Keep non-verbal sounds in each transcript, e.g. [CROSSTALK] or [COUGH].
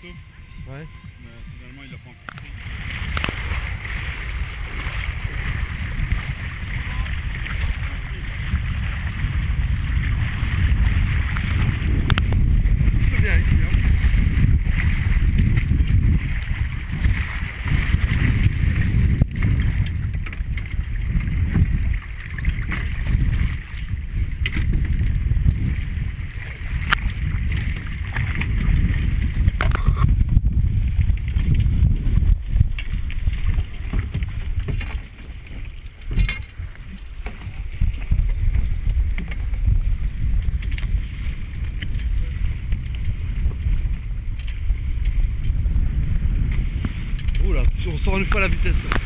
photo. Ouais. Mais finalement, il l'a pas encore pris. C'est bien ici. Hein. Oula, on sort une fois la vitesse. là.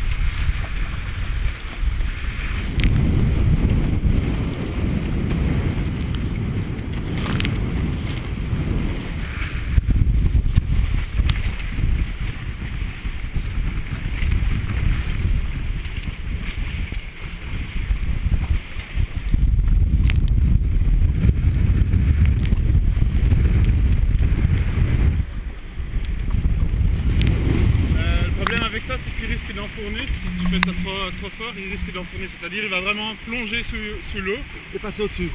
Euh, le problème avec ça, c'est qu'il risque d'enfourner. Si tu fais ça trop, trop fort, il risque d'enfourner. C'est-à-dire, il va vraiment plonger sous, sous l'eau, Et passer au-dessus.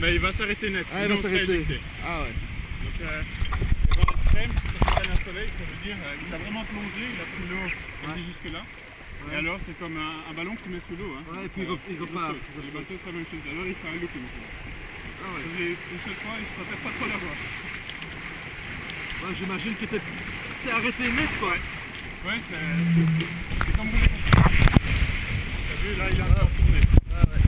mais il va s'arrêter net. Ah, il va s'arrêter. Ah ouais. Donc, euh, c'est vraiment extrême. Ça s'appelle un soleil, ça veut dire euh, il a vraiment plongé, il a pris l'eau Ouais. jusque-là. Ouais. Et alors, c'est comme un, un ballon que tu mets sous l'eau. Hein. Ouais, et puis il Euh, re- il repart, Le bateau, c'est la même chose. Alors, il fait un looping. Ah ouais. J'ai une seule fois, il ne peut pas trop l'avoir. Ouais, J'imagine que t'es t'es arrêté net quoi. Ouais, c'est c'est comme son T'as vu, là, il a encore tourné. Ah ouais.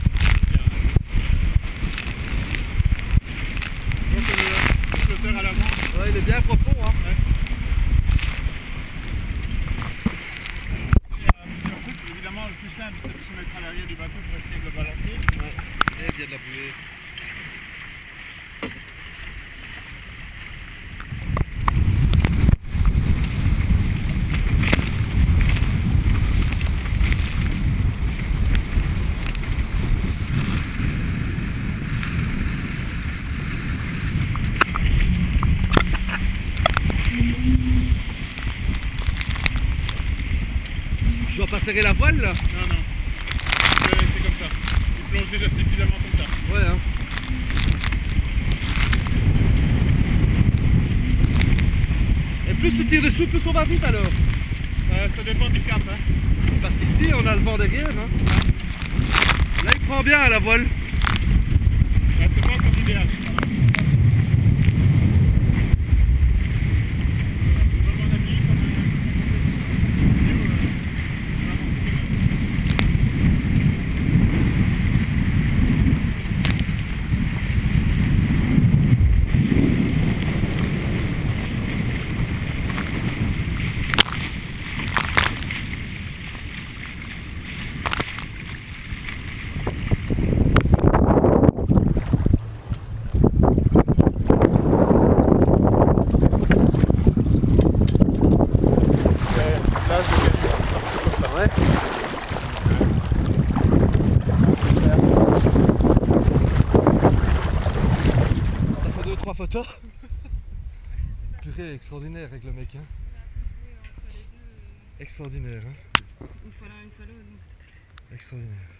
Donc, le, le flotteur à l'avant, Ouais, il est bien profond hein. il y a plusieurs trucs. Évidemment, le plus simple, c'est de se mettre à l'arrière du bateau pour essayer de le balancer. Ouais. Et il y a de la buée. Je dois pas serrer la voile là Non, non. C'est comme ça. Il plonge déjà suffisamment comme ça. Ouais hein. Et plus tu tires dessous, plus on va vite alors. Euh, ça dépend du cap. Hein. Parce qu'ici on a le vent derrière. Hein. Là il prend bien à la voile. Ouais, c'est pas encore idéal. À mon avis, comme, euh, Là, je vais comme ça. Ouais. On a photos. [LAUGHS] Purée, extraordinaire avec le mec. Hein. Extraordinaire. Hein. Une fois l'un, une fois l'autre. Extraordinaire.